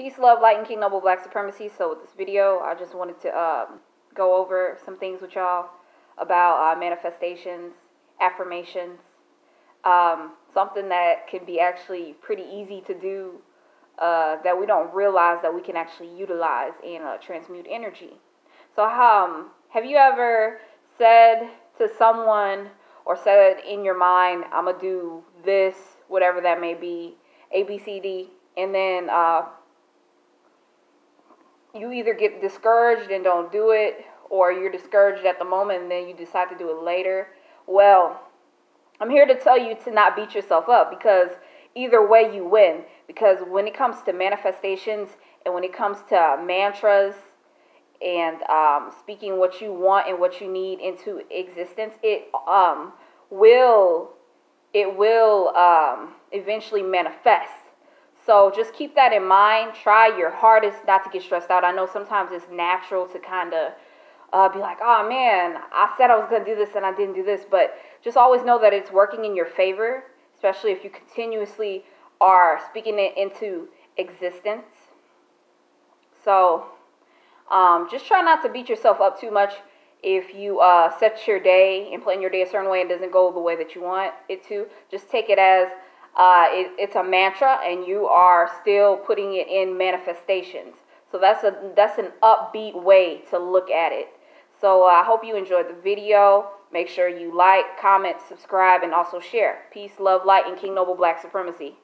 Peace, love, light, and King Noble Black Supremacy. So with this video, I just wanted to um, go over some things with y'all about uh, manifestations, affirmations, um, something that can be actually pretty easy to do uh, that we don't realize that we can actually utilize and uh, transmute energy. So um, have you ever said to someone or said in your mind, I'm going to do this, whatever that may be, A, B, C, D, and then uh, you either get discouraged and don't do it, or you're discouraged at the moment and then you decide to do it later. Well, I'm here to tell you to not beat yourself up because either way you win. Because when it comes to manifestations and when it comes to mantras and um, speaking what you want and what you need into existence, it um, will it will um, eventually manifest. So just keep that in mind. Try your hardest not to get stressed out. I know sometimes it's natural to kind of uh, be like, oh man, I said I was going to do this and I didn't do this. But just always know that it's working in your favor, especially if you continuously are speaking it into existence. So um, just try not to beat yourself up too much if you uh, set your day and plan your day a certain way and doesn't go the way that you want it to. Just take it as uh, it, it's a mantra and you are still putting it in manifestations. So that's a that's an upbeat way to look at it. So uh, I hope you enjoyed the video. Make sure you like, comment, subscribe, and also share. Peace, love, light, and King Noble Black Supremacy.